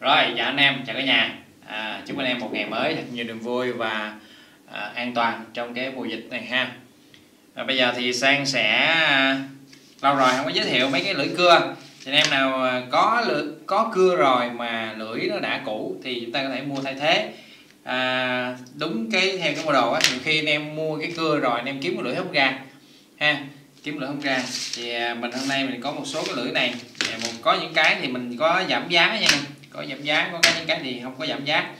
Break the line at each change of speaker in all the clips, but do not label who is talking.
Rồi, chào anh em, chào cả nhà. À, Chúc anh em một ngày mới thật nhiều niềm vui và à, an toàn trong cái mùa dịch này ha. À, Bây giờ thì Sang sẽ à, lâu rồi không có giới thiệu mấy cái lưỡi cưa. Thì anh em nào à, có lưỡi, có cưa rồi mà lưỡi nó đã cũ thì chúng ta có thể mua thay thế. À, đúng cái theo cái mô đồ á nhiều khi anh em mua cái cưa rồi anh em kiếm một lưỡi hốc ra ha kiếm lưỡi không ra thì à, mình hôm nay mình có một số cái lưỡi này. Một có những cái thì mình có giảm giá nha có giảm giá có cái những cái thì không có giảm giá.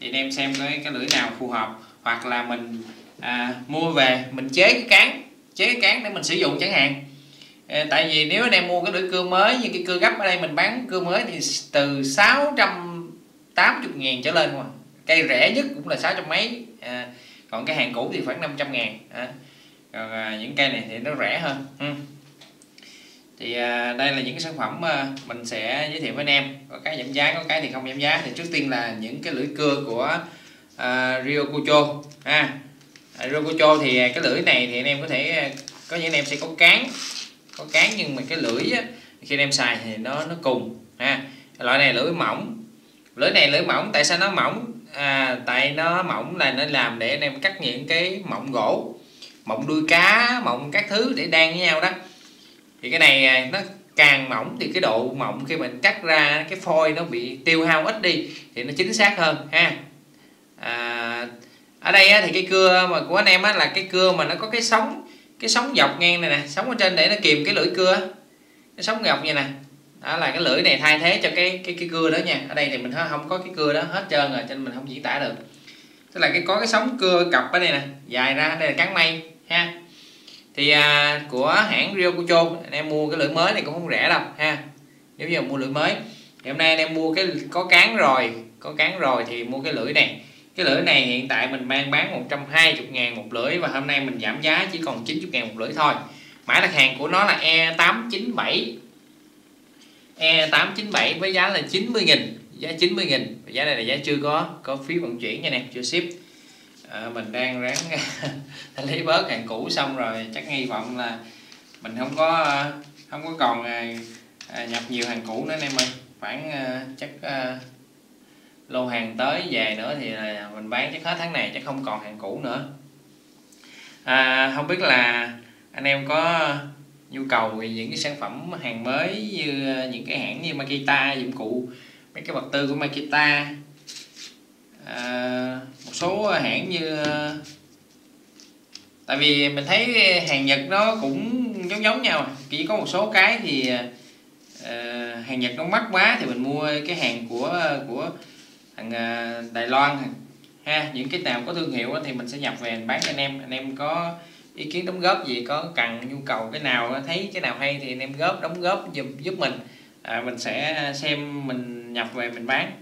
Thì anh em xem cái cái lưỡi nào phù hợp. Hoặc là mình à, mua về mình chế cái cán chế cái cán để mình sử dụng chẳng hạn. À, tại vì nếu anh em mua cái lưỡi cưa mới như cái cưa gấp ở đây mình bán cưa mới thì từ 680 ngàn trở lên mà cây rẻ nhất cũng là 600 mấy à, còn cái hàng cũ thì khoảng 500 ngàn. À, còn à, những cây này thì nó rẻ hơn. Ừ thì à, đây là những cái sản phẩm à, mình sẽ giới thiệu với anh em. Có cái giảm giá có cái thì không giảm giá. Thì trước tiên là những cái lưỡi cưa của à, Rio Cucho ha. À, Rio Cucho thì à, cái lưỡi này thì anh em có thể à, có những anh em sẽ có cán có cán nhưng mà cái lưỡi á, khi anh em xài thì nó nó cùng ha. Loại này lưỡi mỏng. Lưỡi này lưỡi mỏng. Tại sao nó mỏng? À, tại nó mỏng là nó làm để anh em cắt những cái mỏng gỗ mỏng đuôi cá mỏng các thứ để đan với nhau đó thì cái này à, nó càng mỏng thì cái độ mỏng khi mình cắt ra cái phôi nó bị tiêu hao ít đi thì nó chính xác hơn ha. À, ở đây thì cái cưa mà của anh em á, là cái cưa mà nó có cái sóng cái sóng dọc ngang này nè sóng ở trên để nó kìm cái lưỡi cưa cái sóng dọc như này đó là cái lưỡi này thay thế cho cái cái cái cưa đó nha. Ở đây thì mình không có cái cưa đó hết trơn rồi cho nên mình không diễn tả được. Tức là cái có cái sóng cưa cặp ở đây nè dài ra đây là cán mây ha thì à, của hãng Rio Cucho anh em mua cái lưỡi mới này cũng không rẻ đâu ha. Nếu như mua lưỡi mới thì hôm nay anh em mua cái có cán rồi có cán rồi thì mua cái lưỡi này. Cái lưỡi này hiện tại mình đang bán 120 ngàn một lưỡi và hôm nay mình giảm giá chỉ còn 90 ngàn một lưỡi thôi. Mã đặt hàng của nó là E897 E897 với giá là 90 nghìn giá 90 nghìn. Giá này là giá chưa có có phí vận chuyển nha nè chưa ship à, mình đang ráng thanh lý bớt hàng cũ xong rồi chắc hy vọng là mình không có không có còn à, à, nhập nhiều hàng cũ nữa anh em ơi. Khoảng à, chắc à, lô hàng tới về nữa thì là mình bán chắc hết tháng này chắc không còn hàng cũ nữa. À, không biết là anh em có nhu cầu về những cái sản phẩm hàng mới như à, những cái hãng như Makita dụng cụ mấy cái vật tư của Makita à, một số hãng như ờ, tại vì mình thấy hàng Nhật nó cũng giống giống nhau à. chỉ có một số cái thì uh, hàng Nhật nó mắc quá thì mình mua cái hàng của của thằng uh, Đài Loan ha. Những cái nào có thương hiệu thì mình sẽ nhập về mình bán cho anh em. Anh em có ý kiến đóng góp gì có cần nhu cầu cái nào thấy cái nào hay thì anh em góp đóng góp giúp giúp mình. À, mình sẽ xem mình nhập về mình bán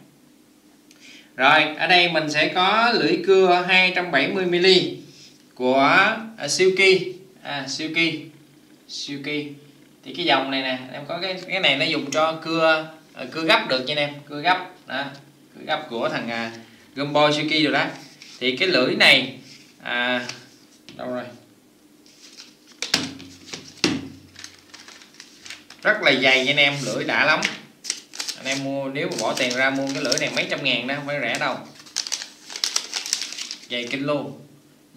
rồi ở đây mình sẽ có lưỡi cưa 270mm của Silky à, Silky à, Silky thì cái dòng này nè em có cái cái này nó dùng cho cưa à, cưa gấp được nha em cưa gấp đó cưa gấp của thằng à, uh, Gumboy Silky rồi đó. Thì cái lưỡi này à, đâu rồi? Rất là dày nha anh em lưỡi đã lắm anh em mua nếu mà bỏ tiền ra mua cái lưỡi này mấy trăm ngàn đó không phải rẻ đâu. Dày kinh luôn.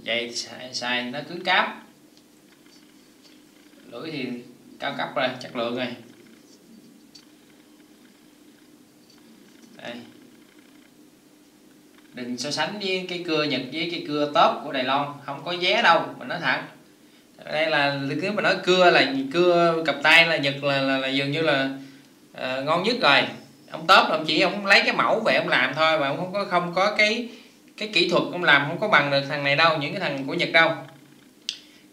Dày xài, xài nó cứng cáp. Lưỡi thì cao cấp rồi chất lượng rồi. Đây. Đừng so sánh với cái cưa nhật với cái cưa top của đài loan không có vé đâu mình nói thẳng. Đây là nếu mà nói cưa là cưa cặp tay là nhật là, là, là dường như là uh, ngon nhất rồi ông top ông chỉ ông lấy cái mẫu về ông làm thôi, mà ông không có không có cái cái kỹ thuật ông làm không có bằng được thằng này đâu, những cái thằng của Nhật đâu.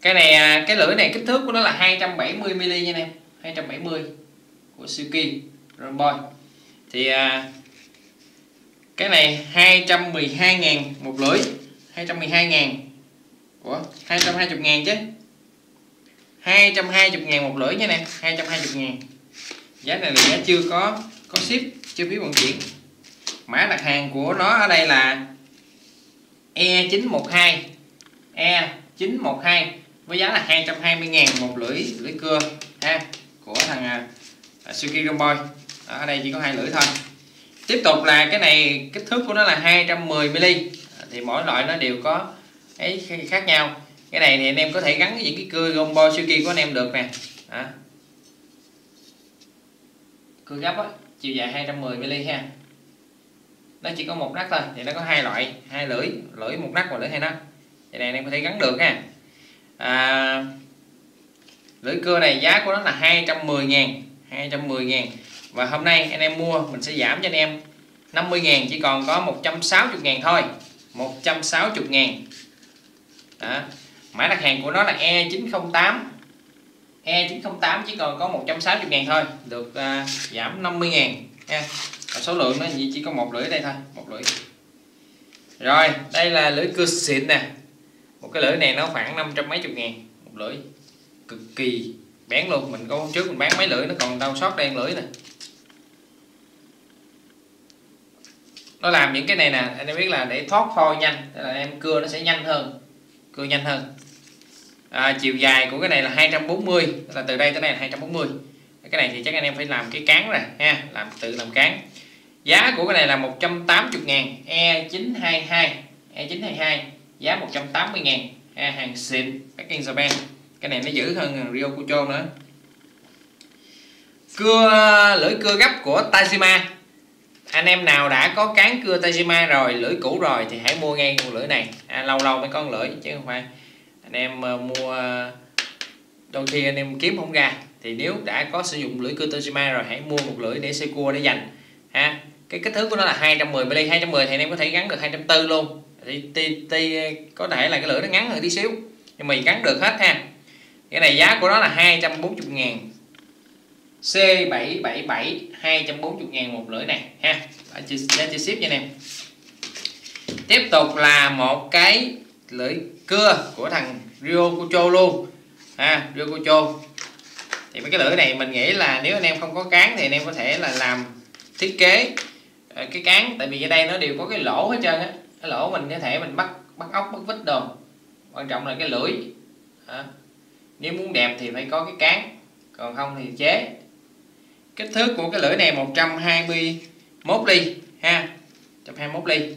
Cái này à, cái lưỡi này kích thước của nó là 270 mm nha em 270 của suki Romboy thì à, cái này 212 ngàn một lưỡi 212 ngàn, Ủa 220 ngàn chứ? 220 ngàn một lưỡi nha em 220 ngàn. Giá này là giá chưa có có ship chưa phí vận chuyển. Mã đặt hàng của nó ở đây là E912 E912 với giá là 220 ngàn một lưỡi lưỡi cưa ha của thằng uh, Suzuki Romboy ở đây chỉ có hai lưỡi thôi. Tiếp tục là cái này kích thước của nó là 210 mm thì mỗi loại nó đều có ấy khác nhau. Cái này thì anh em có thể gắn những cái cưa gombo suki của anh em được nè. Đó. cưa gấp á chiều dài 210 mm ha. Nó chỉ có một nắp thôi thì nó có hai loại hai lưỡi lưỡi một nắp và lưỡi hai nắp thì này em có thể gắn được ha. À, lưỡi cưa này giá của nó là 210 ngàn 210 ngàn. Và hôm nay anh em mua mình sẽ giảm cho anh em 50 ngàn chỉ còn có 160 ngàn thôi. 160 ngàn. Đó. mã đặt hàng của nó là E908 E908 chỉ còn có 160 ngàn thôi. Được uh, giảm 50 ngàn. Nha. Và số lượng nó chỉ có một lưỡi đây thôi một lưỡi. Rồi đây là lưỡi cưa xịn nè. Một cái lưỡi này nó khoảng năm trăm mấy chục ngàn một lưỡi. Cực kỳ bén luôn mình có hôm trước mình bán mấy lưỡi nó còn đau sót đen lưỡi nè. Nó làm những cái này nè anh em biết là để thoát phôi nhanh là em cưa nó sẽ nhanh hơn cưa nhanh hơn à, chiều dài của cái này là 240 là từ đây tới đây là 240 cái này thì chắc anh em phải làm cái cán rồi ha làm tự làm cán. Giá của cái này là 180 ngàn E922 E922 giá 180 ngàn ha, hàng xịn packing Japan cái này nó giữ hơn Rio Cucho nữa. Cưa lưỡi cưa gấp của Tajima. Anh em nào đã có cán cưa Tajima rồi lưỡi cũ rồi thì hãy mua ngay con lưỡi này. À, lâu lâu mới có con lưỡi chứ không phải anh em ờ, mua ờ, đôi khi anh em kiếm không ra thì nếu đã có sử dụng lưỡi cưa Tajima rồi hãy mua một lưỡi để xe cua để dành ha. Cái kích thước của nó là 210 mm 210 thì anh em có thể gắn được 240 luôn. Thì, thì, thì có thể là cái lưỡi nó ngắn hơn tí xíu nhưng mà gắn được hết ha. Cái này giá của nó là 240 ngàn. C777 240 ngàn một lưỡi này ha. Giá chi ship nha anh em tiếp tục là một cái lưỡi cưa của thằng Rio Cucho luôn. À, ha Rio Cucho thì mấy cái lưỡi này mình nghĩ là nếu anh em không có cán thì anh em có thể là làm thiết kế ờ, cái cán. Tại vì ở đây nó đều có cái lỗ hết trơn á. Cái lỗ mình có thể mình bắt bắt ốc, bắt vít đồ. Quan trọng là cái lưỡi. Đó. nếu muốn đẹp thì phải có cái cán. Còn không thì chế. Kích thước của cái lưỡi này 121 ly, ha. 121 ly.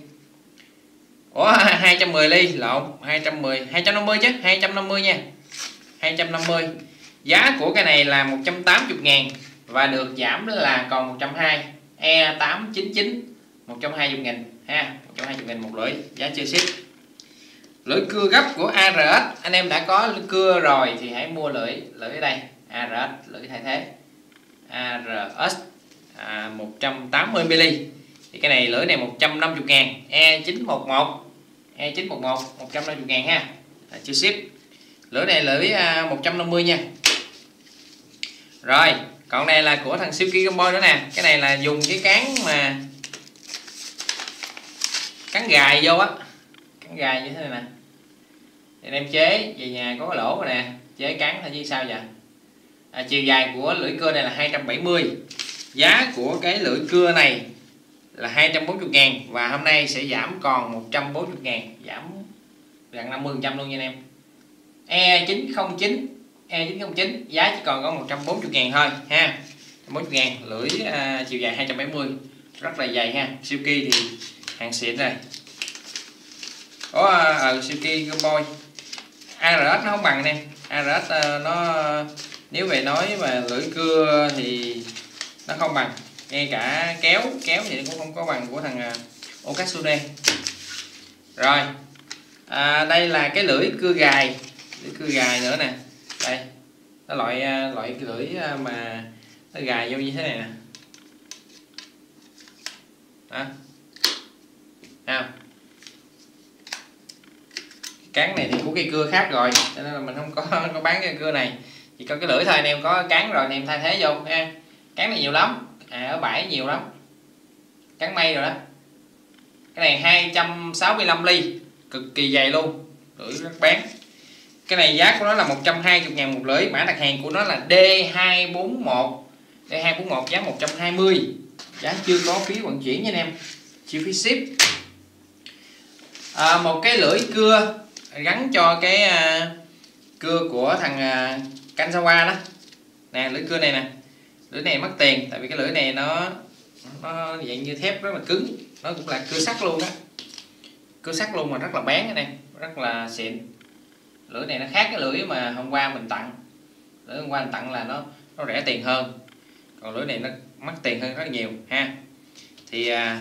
Ủa 210 ly lộn 210 250 chứ 250 nha. 250 giá của cái này là 180 ngàn và được giảm là còn 120 E899 120 nghìn ha 120 nghìn một lưỡi giá chưa ship lưỡi cưa gấp của ARS anh em đã có cưa rồi thì hãy mua lưỡi lưỡi ở đây ARS lưỡi thay thế. ARS à, 180 mm thì cái này lưỡi này 150 ngàn E911 E911 150 ngàn ha. À, chưa ship. Lưỡi này lưỡi à, 150 nha. Rồi còn này là của thằng siêu kia Combo nữa nè. Cái này là dùng cái cán mà cán gài vô á. Cán gài như thế này nè. Thì em chế về nhà có cái lỗ rồi nè. Chế cán là như sao vậy? À, chiều dài của lưỡi cưa này là 270 giá của cái lưỡi cưa này là 240 ngàn và hôm nay sẽ giảm còn 140 ngàn giảm gần 50 trăm luôn nha anh em. E909 E909 giá chỉ còn có 140 ngàn thôi ha. 140 ngàn lưỡi à, chiều dài 270 rất là dày ha. Suzuki thì hàng xịn rồi. Có ở uh, Suzuki Boy. ARS nó không bằng nè. ARS uh, ờ, nó nếu về nói mà lưỡi cưa thì nó không bằng ngay cả kéo kéo thì cũng không có bằng của thằng à, uh, Okatsune rồi à, đây là cái lưỡi cưa gài lưỡi cưa gài nữa nè. Đây nó loại à, loại lưỡi à, mà nó gài vô như thế này nè. Đó. Nào. Cán này thì của cây cưa khác rồi cho nên là mình không có có bán cái cưa này. Chỉ có cái lưỡi thôi anh em có cán rồi anh em thay thế vô ha. Cán này nhiều lắm à, ở bãi nhiều lắm. Cắn mây rồi đó. Cái này 265 ly cực kỳ dày luôn gửi rất bán. Cái này giá của nó là 120 ngàn một lưỡi mã đặt hàng của nó là D241 D241 giá 120 giá chưa có phí vận chuyển nha anh em chi phí ship. À, một cái lưỡi cưa gắn cho cái à, cưa của thằng à, Kansawa đó. Nè lưỡi cưa này nè lưỡi này mất tiền tại vì cái lưỡi này nó nó dạng như thép rất là cứng. Nó cũng là cưa sắt luôn á cưa sắt luôn mà rất là bén anh em rất là xịn. Lưỡi này nó khác cái lưỡi mà hôm qua mình tặng. Lưỡi hôm qua mình tặng là nó nó rẻ tiền hơn. Còn lưỡi này nó mắc tiền hơn rất nhiều ha. Thì à,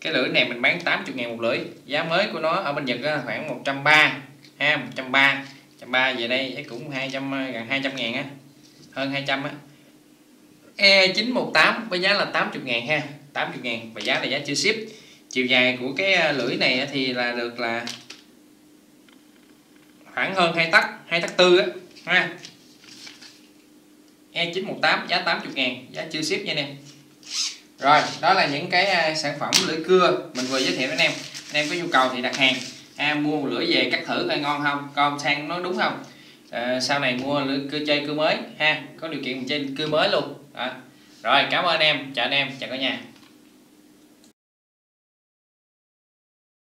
cái lưỡi này mình bán 80 ngàn một lưỡi. Giá mới của nó ở bên Nhật là khoảng 130 ha 130 130 về đây cũng 200 gần 200 ngàn á. Hơn 200 á. E918 với giá là 80 ngàn ha 80 ngàn và giá là giá chưa ship. Chiều dài của cái à, lưỡi này thì là được là khoảng hơn 2 tấc 2 tấc tư á ha. E918 giá 80 ngàn giá chưa ship nha anh em. Rồi đó là những cái à, sản phẩm lưỡi cưa mình vừa giới thiệu với anh em. Anh em có nhu cầu thì đặt hàng. À, mua một lưỡi về cắt thử coi ngon không con sang nói đúng không? À, sau này mua lưỡi cưa chơi cưa mới ha. Có điều kiện mình chơi cưa mới luôn đó. rồi cảm ơn em chào anh em chào cả nhà